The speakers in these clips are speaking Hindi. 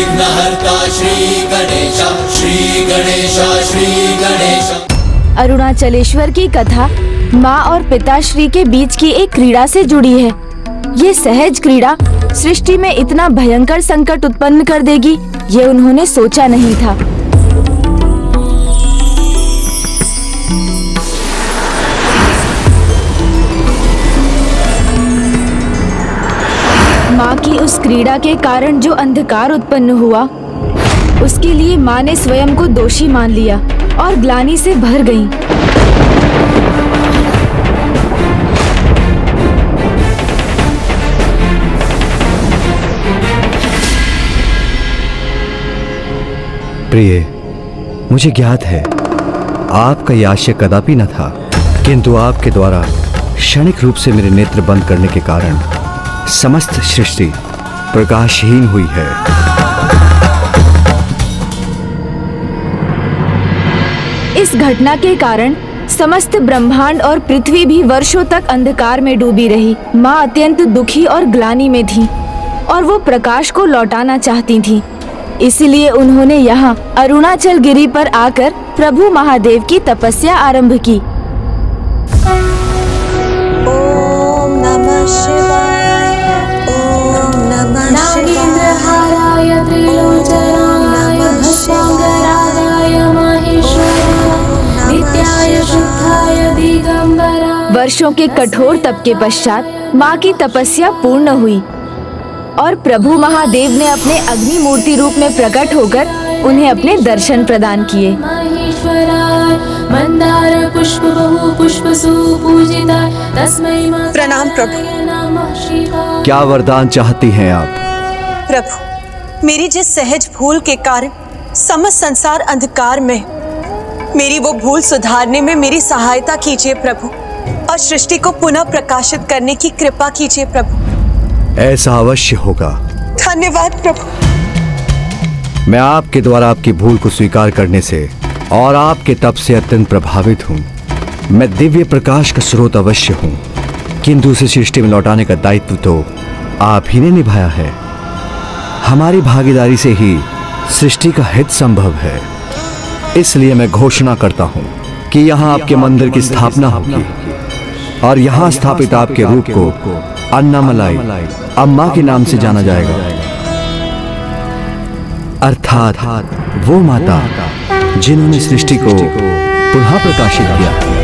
श्री श्री श्री अरुणाचलेश्वर की कथा माँ और पिताश्री के बीच की एक क्रीड़ा से जुड़ी है। ये सहज क्रीड़ा सृष्टि में इतना भयंकर संकट उत्पन्न कर देगी, ये उन्होंने सोचा नहीं था। उस क्रीड़ा के कारण जो अंधकार उत्पन्न हुआ, उसके लिए माँ ने स्वयं को दोषी मान लिया और ग्लानी से भर गई। प्रिय, मुझे ज्ञात है, आपका यह आशय कदापि न था, किंतु आपके द्वारा क्षणिक रूप से मेरे नेत्र बंद करने के कारण समस्त सृष्टि प्रकाशहीन हुई है। इस घटना के कारण समस्त ब्रह्मांड और पृथ्वी भी वर्षों तक अंधकार में डूबी रही। माँ अत्यंत दुखी और ग्लानी में थी और वो प्रकाश को लौटाना चाहती थी। इसलिए उन्होंने यहाँ अरुणाचल गिरी पर आकर प्रभु महादेव की तपस्या आरंभ की। वर्षों के कठोर तप के पश्चात माँ की तपस्या पूर्ण हुई। और प्रभु महादेव ने अपने अग्नि मूर्ति रूप में प्रकट होकर उन्हें अपने दर्शन प्रदान किए। प्रणाम प्रभु। क्या वरदान चाहती हैं आप? प्रभु मेरी जिस सहज भूल के कारण समस्त संसार अंधकार में मेरी वो भूल सुधारने में मेरी सहायता कीजिए प्रभु। और सृष्टि को पुनः प्रकाशित करने की कृपा कीजिए प्रभु। ऐसा अवश्य होगा। धन्यवाद प्रभु। मैं आपके द्वारा आपकी भूल को स्वीकार करने से और आपके तप से अत्यंत प्रभावित हूँ। मैं दिव्य प्रकाश का स्रोत अवश्य हूँ। किंतु उसे सृष्टि में लौटाने का दायित्व तो आप ही ने निभाया है। हमारी भागीदारी से ही सृष्टि का हित संभव है। इसलिए मैं घोषणा करता हूँ कि यहाँ आपके मंदिर की स्थापना होगी। और यहाँ स्थापित आपके रूप को अन्नामलाई, अम्मा के नाम से जाना जाएगा। अर्थात वो माता जिन्होंने सृष्टि को पुनः प्रकाशित किया।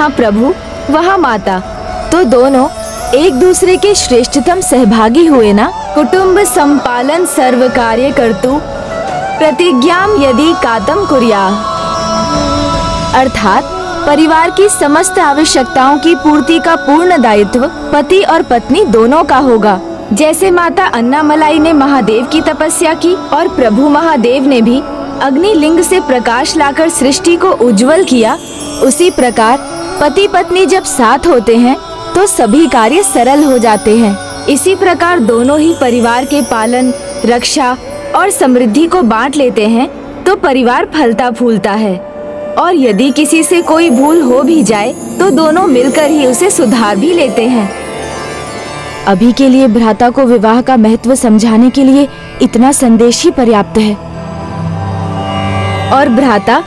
जहाँ प्रभु, वहाँ माता। तो दोनों एक दूसरे के श्रेष्ठतम सहभागी हुए ना? कुटुंब संपालन सर्व कार्य करतु। प्रतिज्ञाम यदि कातम कुरिया। अर्थात, परिवार की समस्त आवश्यकताओं की पूर्ति का पूर्ण दायित्व पति और पत्नी दोनों का होगा। जैसे माता अन्ना मलाई ने महादेव की तपस्या की और प्रभु महादेव ने भी अग्नि लिंग से प्रकाश लाकर सृष्टि को उज्जवल किया, उसी प्रकार पति पत्नी जब साथ होते हैं तो सभी कार्य सरल हो जाते हैं। इसी प्रकार दोनों ही परिवार के पालन, रक्षा और समृद्धि को बांट लेते हैं तो परिवार फलता फूलता है। और यदि किसी से कोई भूल हो भी जाए तो दोनों मिलकर ही उसे सुधार भी लेते हैं। अभी के लिए भ्राता को विवाह का महत्व समझाने के लिए इतना संदेश ही पर्याप्त है। और भ्राता,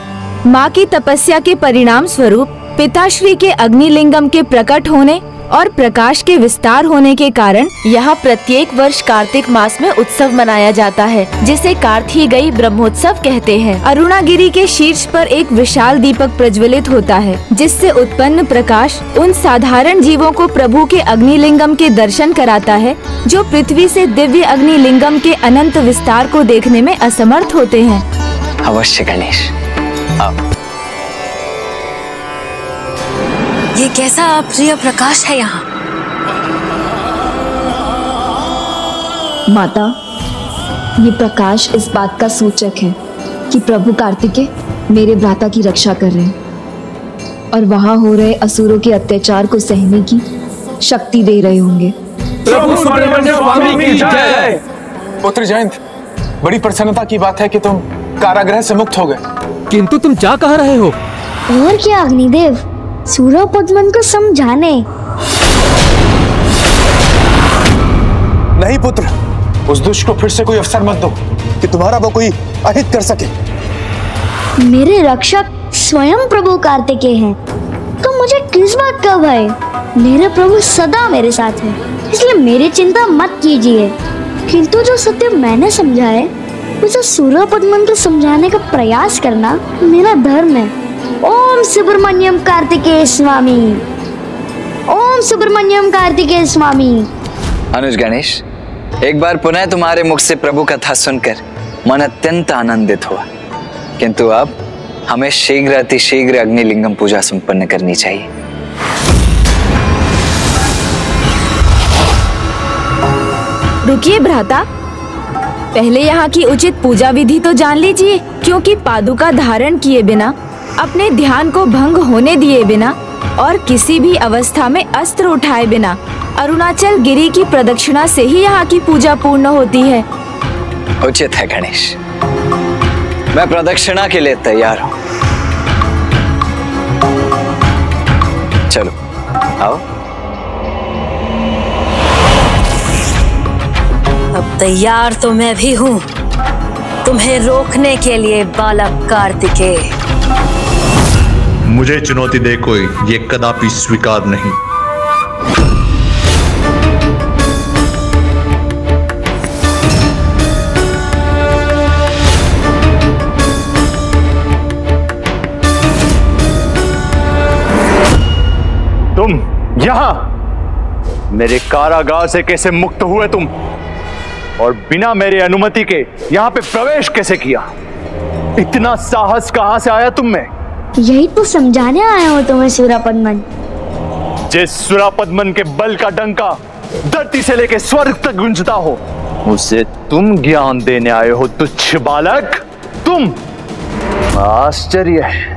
माँ की तपस्या के परिणाम स्वरूप पिताश्री के अग्निलिंगम के प्रकट होने और प्रकाश के विस्तार होने के कारण यहाँ प्रत्येक वर्ष कार्तिक मास में उत्सव मनाया जाता है, जिसे कार्थी गई ब्रह्मोत्सव कहते हैं। अरुणागिरी के शीर्ष पर एक विशाल दीपक प्रज्वलित होता है, जिससे उत्पन्न प्रकाश उन साधारण जीवों को प्रभु के अग्निलिंगम के दर्शन कराता है, जो पृथ्वी से दिव्य अग्निलिंगम के अनंत विस्तार को देखने में असमर्थ होते हैं। अवश्य गणेश। ये कैसा अप्रिय प्रकाश है यहाँ? माता ये प्रकाश इस बात का सूचक है कि प्रभु कार्तिकेय मेरे भ्राता की रक्षा कर रहे हैं और वहाँ हो रहे असुरों के अत्याचार को सहने की शक्ति दे रहे होंगे। प्रभु स्वामी की जय। पुत्र जयंत बड़ी प्रसन्नता की बात है कि तुम कारागृह से मुक्त हो गए। किंतु तुम जा कह रहे हो? और क्या अग्निदेव? सूर्य पद्मन को समझाने। नहीं पुत्र उस दुष्ट को फिर से कोई अवसर मत दो कि तुम्हारा वो कोई अहित कर सके। मेरे रक्षक स्वयं प्रभु कार्तिकेय हैं। तो मुझे किस बात का भय? मेरे प्रभु सदा मेरे साथ है। इसलिए मेरी चिंता मत कीजिए। किंतु जो सत्य मैंने समझा है उसे सूर्य पद्मन को समझाने का प्रयास करना मेरा धर्म है। ओम सुब्रमण्यम कार्तिकेय स्वामी। ओम सुब्रमण्यम कार्तिकेय स्वामी। अनुज गणेश एक बार पुनः तुम्हारे मुख से प्रभु कथा सुनकर मन अत्यंत आनंदित हुआ। किंतु अब हमें शीघ्र अति शीघ्र अग्निलिंगम पूजा संपन्न करनी चाहिए। रुकिए भ्राता। पहले यहाँ की उचित पूजा विधि तो जान लीजिए क्योंकि पादुका धारण किए बिना अपने ध्यान को भंग होने दिए बिना और किसी भी अवस्था में अस्त्र उठाए बिना अरुणाचल गिरी की प्रदक्षिणा से ही यहाँ की पूजा पूर्ण होती है। उचित है गणेश। मैं प्रदक्षिणा के लिए तैयार हूँ। चलो आओ। अब तैयार तो मैं भी हूँ। तुम्हें रोकने के लिए बालक कार्तिकेय। मुझे चुनौती दे कोई, ये कदापि स्वीकार नहीं। तुम यहाँ? मेरे कारागार से कैसे मुक्त हुए तुम? और बिना मेरी अनुमति के यहाँ पे प्रवेश कैसे किया? इतना साहस कहाँ से आया तुम में? यही तो समझाने आया हूँ तुम्हें सूर्य पद्मन जिस सुरापद्मन के बल का डंका धरती से लेके स्वर्ग तक गुंजता हो उसे तुम ज्ञान देने आए हो तुच्छ बालक। तुम आश्चर्य है।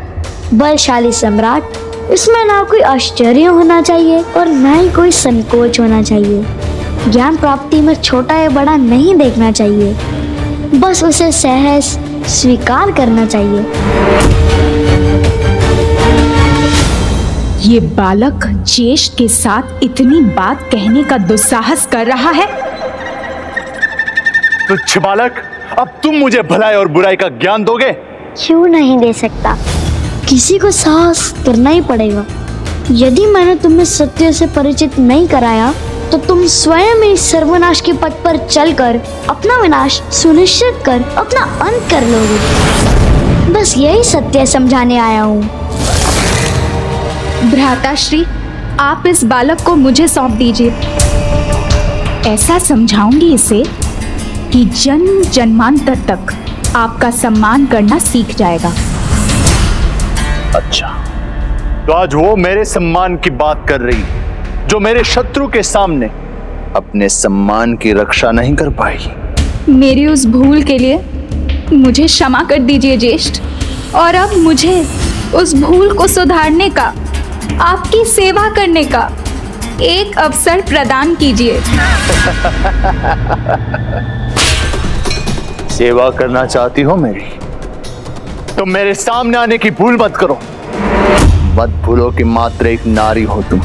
बलशाली सम्राट इसमें ना कोई आश्चर्य होना चाहिए और ना ही कोई संकोच होना चाहिए। ज्ञान प्राप्ति में छोटा या बड़ा नहीं देखना चाहिए। बस उसे सहज स्वीकार करना चाहिए। ये बालक ज्येष्ठ के साथ इतनी बात कहने का दुस्साहस कर रहा है। तुच्छ बालक अब तुम मुझे भलाई और बुराई का ज्ञान दोगे? क्यों नहीं दे सकता? किसी को साहस करना ही पड़ेगा। यदि मैंने तुम्हें सत्य से परिचित नहीं कराया तो तुम स्वयं ही सर्वनाश के पथ पर चलकर अपना विनाश सुनिश्चित कर अपना अंत कर लोगे। बस यही सत्य समझाने आया हूँ। भ्राताश्री आप इस बालक को मुझे सौंप दीजिए। ऐसा समझाऊँगी इसे कि जन्म जन्मांतर तक आपका सम्मान करना सीख जाएगा। अच्छा तो आज वो मेरे सम्मान की बात कर रही जो मेरे शत्रु के सामने अपने सम्मान की रक्षा नहीं कर पाई। मेरी उस भूल के लिए मुझे क्षमा कर दीजिए ज्येष्ठ और अब मुझे उस भूल को सुधारने का आपकी सेवा करने का एक अवसर प्रदान कीजिए। सेवा करना चाहती हो मेरी? तो मेरे सामने आने की भूल मत करो। मत भूलो कि मात्र एक नारी हो तुम।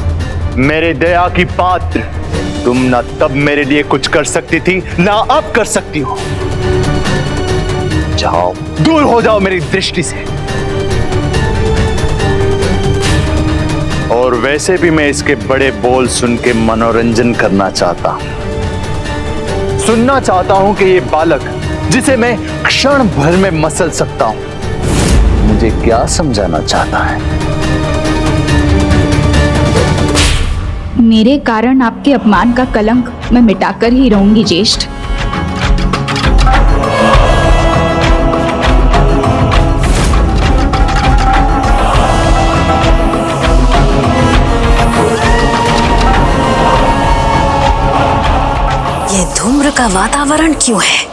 मेरे दया की पात्र। तुम ना तब मेरे लिए कुछ कर सकती थी, ना अब कर सकती हो। जाओ, दूर हो जाओ मेरी दृष्टि से। और वैसे भी मैं इसके बड़े बोल सुन के मनोरंजन करना चाहता हूँ। सुनना चाहता हूँ कि ये बालक, जिसे मैं क्षण भर में मसल सकता हूँ, मुझे क्या समझाना चाहता है? मेरे कारण आपके अपमान का कलंक मैं मिटाकर ही रहूँगी, ज्येष्ठ। का वातावरण क्यों है?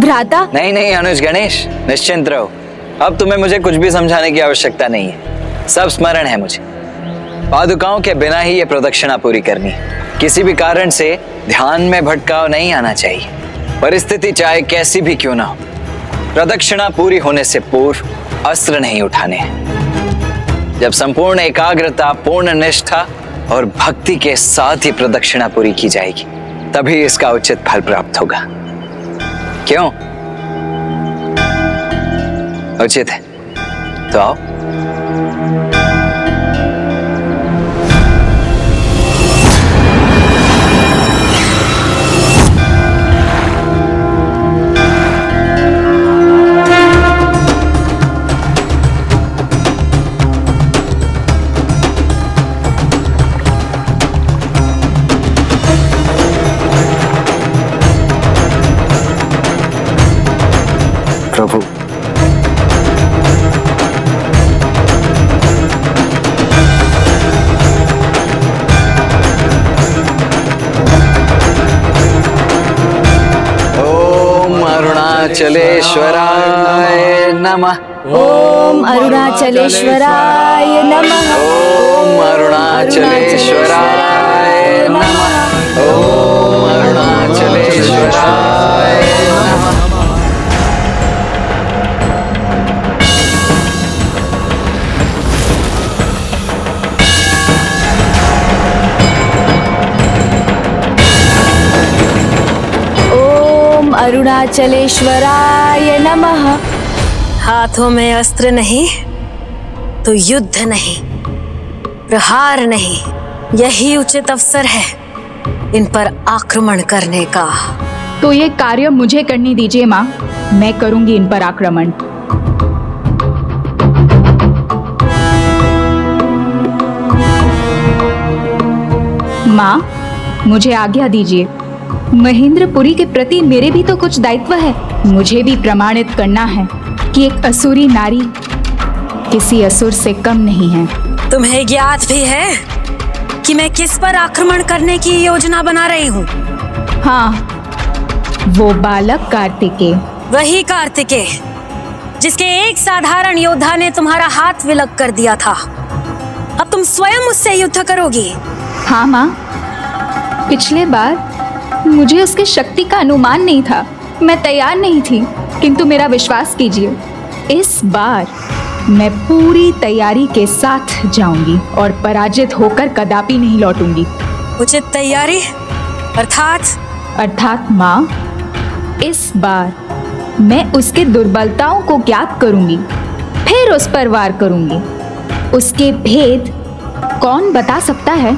भ्राता? नहीं नहीं अनुज गणेश निश्चिंत रहो। अब तुम्हें मुझे कुछ भी समझाने की आवश्यकता नहीं है। सब स्मरण है मुझे। पादुकाओं के बिना ही ये प्रदक्षिणा पूरी करनी। है किसी भी कारण से ध्यान में भटकाव नहीं आना चाहिए। परिस्थिति चाहे कैसी भी क्यों ना हो, प्रदक्षिणा पूरी होने से पूर्व अस्त्र नहीं उठाने हैं। जब संपूर्ण एकाग्रता, पूर्ण निष्ठा और भक्ति के साथ ही प्रदक्षिणा पूरी की जाएगी, तभी इसका उचित फल प्राप्त होगा। क्यों? उचित है। तो आओ। अरुणाचलेश्वराय नमः। ओम अरुणाचलेश्वराय नमः ओम अरुणाचलेश्वराय नमः अरुणाचलेश्वराय नमः। हाथों में अस्त्र नहीं तो युद्ध नहीं, प्रहार नहीं, यही उचित अवसर है इन पर आक्रमण करने का। तो ये कार्य मुझे करने दीजिए माँ, मैं करूँगी इन पर आक्रमण। माँ, मुझे आज्ञा दीजिए। महेंद्रपुरी के प्रति मेरे भी तो कुछ दायित्व है, मुझे भी प्रमाणित करना है कि एक असुरी नारी किसी असुर से कम नहीं है। तुम्हें ज्ञात भी है कि मैं किस पर आक्रमण करने की योजना बना रही हूँ? हाँ वो बालक कार्तिकेय वही कार्तिकेय जिसके एक साधारण योद्धा ने तुम्हारा हाथ विलग कर दिया था। अब तुम स्वयं उससे युद्ध करोगी। हाँ माँ। पिछले बार मुझे उसकी शक्ति का अनुमान नहीं था। मैं तैयार नहीं थी। किंतु मेरा विश्वास कीजिए इस बार मैं पूरी तैयारी के साथ जाऊँगी और पराजित होकर कदापि नहीं लौटूँगी। उचित तैयारी? अर्थात? अर्थात माँ इस बार मैं उसके दुर्बलताओं को ज्ञात करूँगी फिर उस पर वार करूँगी। उसके भेद कौन बता सकता है?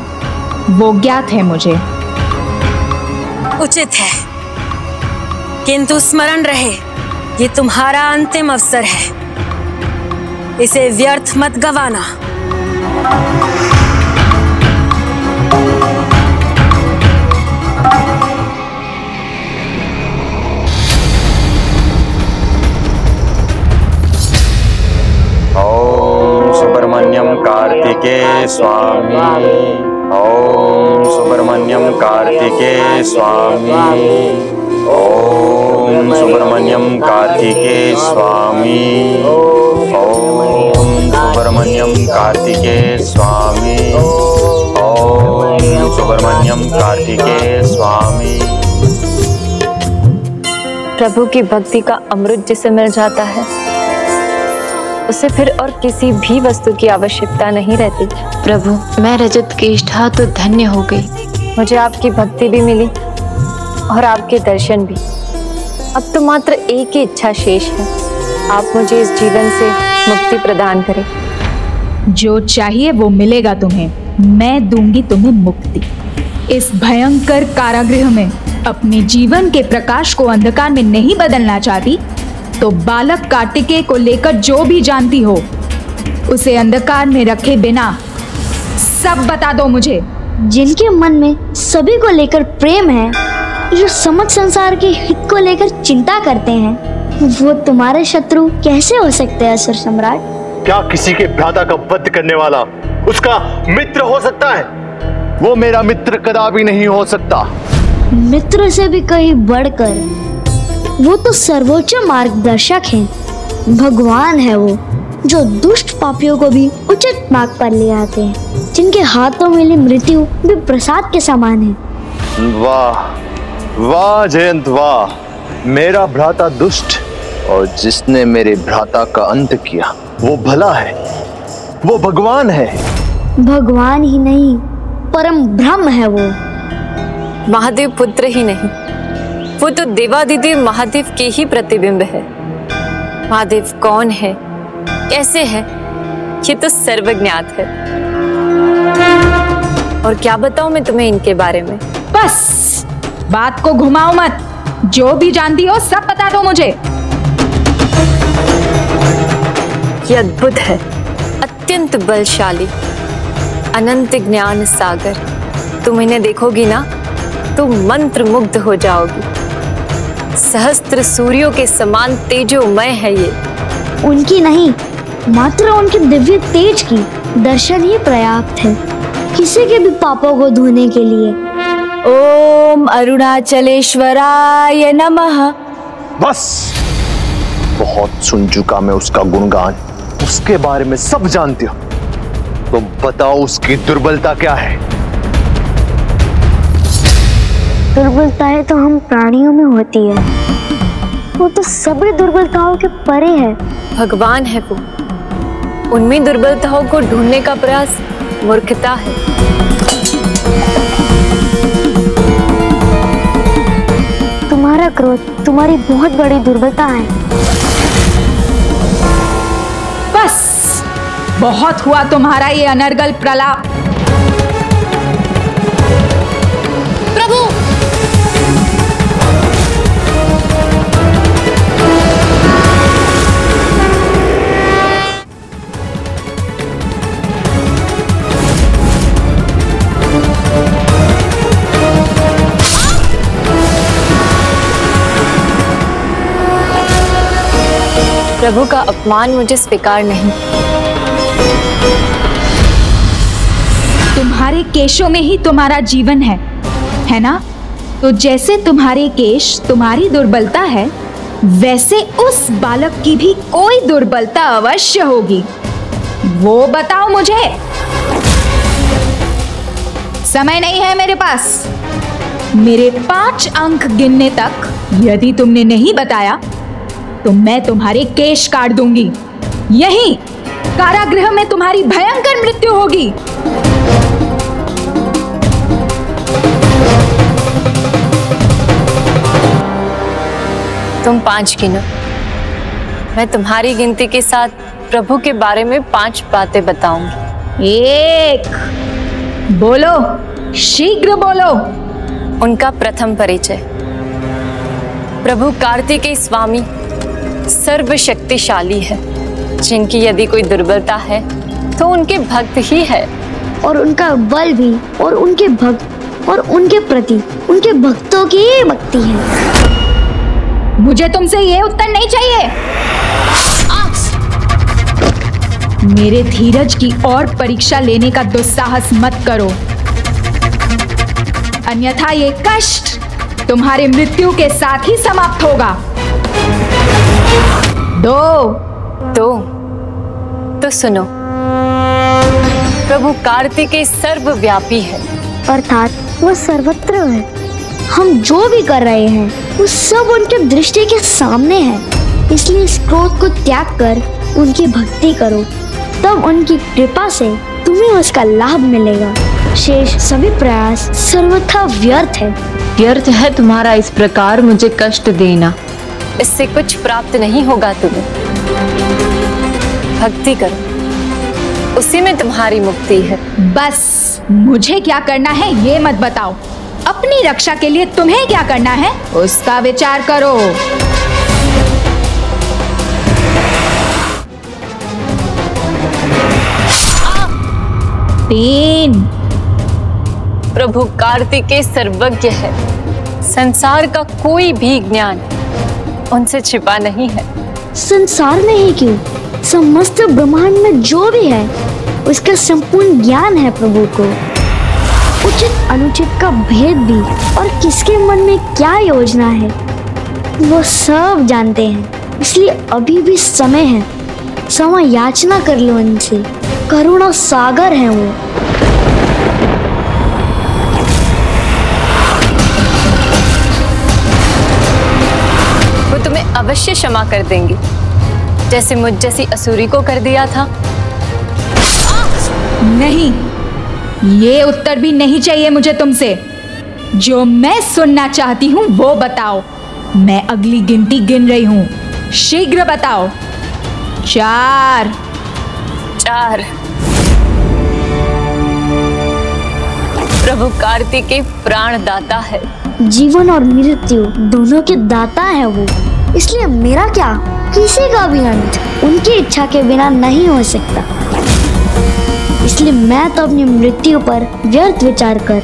वो ज्ञात है मुझे। उचित है। किंतु स्मरण रहे ये तुम्हारा अंतिम अवसर है। इसे व्यर्थ मत गवाना। ओम सुब्रमण्यम कार्तिकेय स्वामी। ओम सुब्रमण्यम कार्तिके स्वामी। ओम सुब्रमण्यम कार्तिके स्वामी। ओम सुब्रमण्यम कार्तिकेय स्वामी। ओम सुब्रमण्यम कार्तिकेय स्वामी। प्रभु की भक्ति का अमृत जिसे मिल जाता है उसे फिर और किसी भी वस्तु की आवश्यकता नहीं रहती। प्रभु मैं रजत की इष्टा तो धन्य हो गई। मुझे आपकी भक्ति भी मिली और आपके दर्शन भी। अब तो मात्र एक ही इच्छा शेष है। आप मुझे इस जीवन से मुक्ति प्रदान करें। जो चाहिए वो मिलेगा तुम्हें। मैं दूँगी तुम्हें मुक्ति। इस भयंकर कारागृह में अपने जीवन के प्रकाश को अंधकार में नहीं बदलना चाहती तो बालक कार्तिकेय को लेकर जो भी जानती हो, उसे अंधकार में रखे बिना सब बता दो मुझे। जिनके मन में सभी को लेकर प्रेम है, जो समझ संसार के हित को लेकर चिंता करते हैं, वो तुम्हारे शत्रु कैसे हो सकते हैं, असुर सम्राट? क्या किसी के भ्राता का वध करने वाला उसका मित्र हो सकता है? वो मेरा मित्र कदापि नहीं हो सकता। मित्र से भी कहीं बढ़कर वो तो सर्वोच्च मार्गदर्शक हैं। भगवान है वो जो दुष्ट पापियों को भी उचित मार्ग पर ले आते हैं जिनके हाथों मिली मृत्यु भी प्रसाद के समान है। वाह वाह जयंत वाह। मेरा भ्राता दुष्ट और जिसने मेरे भ्राता का अंत किया वो भला है वो भगवान है। भगवान ही नहीं परम ब्रह्म है वो। महादेव पुत्र ही नहीं वो तो देवादिदेव महादेव के ही प्रतिबिंब है। महादेव कौन है कैसे है ये तो सर्वज्ञात है। और क्या बताऊँ मैं तुम्हें इनके बारे में? बस बात को घुमाओ मत जो भी जानती हो सब बता दो मुझे। ये अद्भुत है। अत्यंत बलशाली अनंत ज्ञान सागर। तुम इन्हें देखोगी ना तो मंत्र मुग्ध हो जाओगी। सहस्त्र सूर्यों के समान तेजोमय है ये। उनकी नहीं मात्र उनके दिव्य तेज की दर्शन ही पर्याप्त है। किसी के भी पापों को धोने के लिए। ओम अरुणाचलेश्वराय नमः। बस। बहुत सुन चुका मैं उसका गुणगान। उसके बारे में सब जानते हो। तो बताओ उसकी दुर्बलता क्या है? दुर्बलताएँ तो हम प्राणियों में होती है। वो तो सभी दुर्बलताओं के परे है। भगवान है वो। उनमें दुर्बलताओं को ढूँढने का प्रयास मूर्खता है। तुम्हारा क्रोध तुम्हारी बहुत बड़ी दुर्बलता है। बहुत हुआ तुम्हारा ये अनर्गल प्रलाप। प्रभु। प्रभु का अपमान मुझे स्वीकार नहीं। तुम्हारे केशों में ही तुम्हारा जीवन है है ना? तो जैसे तुम्हारे केश तुम्हारी दुर्बलता है, वैसे उस बालक की भी कोई दुर्बलता अवश्य होगी। वो बताओ मुझे। समय नहीं है मेरे पास। मेरे पाँच अंक गिनने तक यदि तुमने नहीं बताया तो मैं तुम्हारे केश काट दूँगी। यही कारागृह में तुम्हारी भयंकर मृत्यु होगी। तुम पाँच गिनो। मैं तुम्हारी गिनती के साथ प्रभु के बारे में पाँच बातें बताऊँगी। एक बोलो शीघ्र बोलो। उनका प्रथम परिचय। प्रभु कार्तिकेय स्वामी सर्वशक्तिशाली है जिनकी यदि कोई दुर्बलता है तो उनके भक्त ही है। और उनका बल भी और उनके भक्त और उनके प्रति उनके भक्तों की भक्ति है। मुझे तुमसे ये उत्तर नहीं चाहिए। मेरे धीरज की और परीक्षा लेने का दुस्साहस मत करो। अन्यथा ये कष्ट तुम्हारे मृत्यु के साथ ही समाप्त होगा। दो। तो तो सुनो। प्रभु कार्तिकेय सर्वव्यापी है। अर्थात वो सर्वत्र है। हम जो भी कर रहे हैं वो सब उनके दृष्टि के सामने है। इसलिए इस क्रोध को त्याग कर उनकी भक्ति करो। तब उनकी कृपा से तुम्हें उसका लाभ मिलेगा। शेष सभी प्रयास सर्वथा व्यर्थ है। व्यर्थ है तुम्हारा इस प्रकार मुझे कष्ट देना। इससे कुछ प्राप्त नहीं होगा तुम्हें। भक्ति करो। उसी में तुम्हारी मुक्ति है। बस मुझे क्या करना है ये मत बताओ। अपनी रक्षा के लिए तुम्हें क्या करना है? उसका विचार करो। तीन। प्रभु कार्तिकेय सर्वज्ञ है। संसार का कोई भी ज्ञान उनसे छिपा नहीं है। संसार में ही क्यों? समस्त ब्रह्मांड में जो भी है उसका संपूर्ण ज्ञान है प्रभु को। उचित अनुचित का भेद भी और किसके मन में क्या योजना है वो सब जानते हैं। इसलिए अभी भी समय है। समय याचना कर लो उनसे करुणा सागर है वो। वो तुम्हें अवश्य क्षमा कर देंगे। जैसे मुझ जैसी असुरी को कर दिया था। नहीं ये उत्तर भी नहीं चाहिए मुझे तुमसे। जो मैं सुनना चाहती हूँ वो बताओ। मैं अगली गिनती गिन रही हूँ। शीघ्र बताओ। चार। चार। प्रभु कार्तिकेय प्राणदाता है। जीवन और मृत्यु दोनों के दाता है वो। इसलिए मेरा क्या? किसी का भी अंत उनकी इच्छा के बिना नहीं हो सकता। इसलिए मैं तो अपनी मृत्यु पर व्यर्थ विचार कर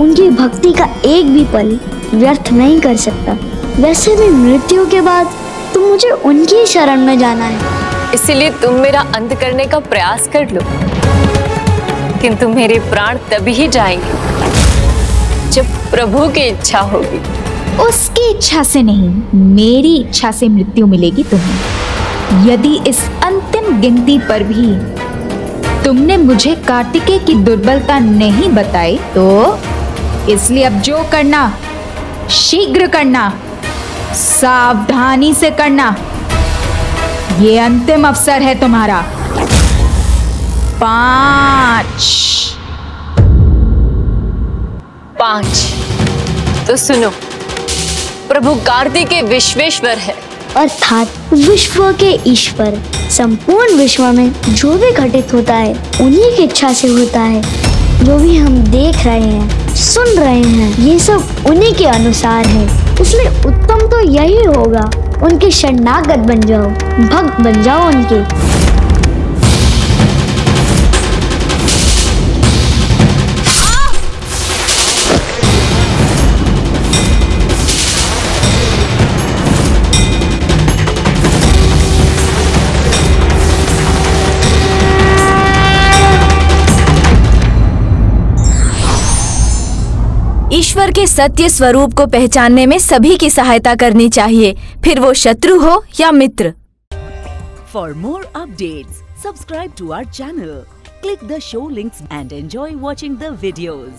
उनकी भक्ति का एक भी पल व्यर्थ नहीं कर सकता। वैसे भी मृत्यु के बाद तो मुझे उनकी शरण में जाना है। इसीलिए तुम मेरा अंत करने का प्रयास कर लो। किंतु मेरे प्राण तभी ही जाएँगे जब प्रभु की इच्छा होगी। उसकी इच्छा से नहीं मेरी इच्छा से मृत्यु मिलेगी तुम्हें। यदि इस अंतिम गिनती पर भी तुमने मुझे कार्तिके की दुर्बलता नहीं बताई तो इसलिए अब जो करना, शीघ्र करना, सावधानी से करना, ये अंतिम अवसर है तुम्हारा। पाँच। पाँच। तो सुनो, प्रभु कार्तिकेय विश्वेश्वर है। अर्थात विश्व के ईश्वर। संपूर्ण विश्व में जो भी घटित होता है, उन्हीं की इच्छा से होता है। जो भी हम देख रहे हैं, सुन रहे हैं, ये सब उन्हीं के अनुसार है। इसलिए उत्तम तो यही होगा। उनके शरणागत बन जाओ, भक्त बन जाओ उनके। के सत्य स्वरूप को पहचानने में सभी की सहायता करनी चाहिए। फिर वो शत्रु हो या मित्र। For more update subscribe to our channel click the show link and enjoy watching videos